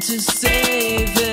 to save it.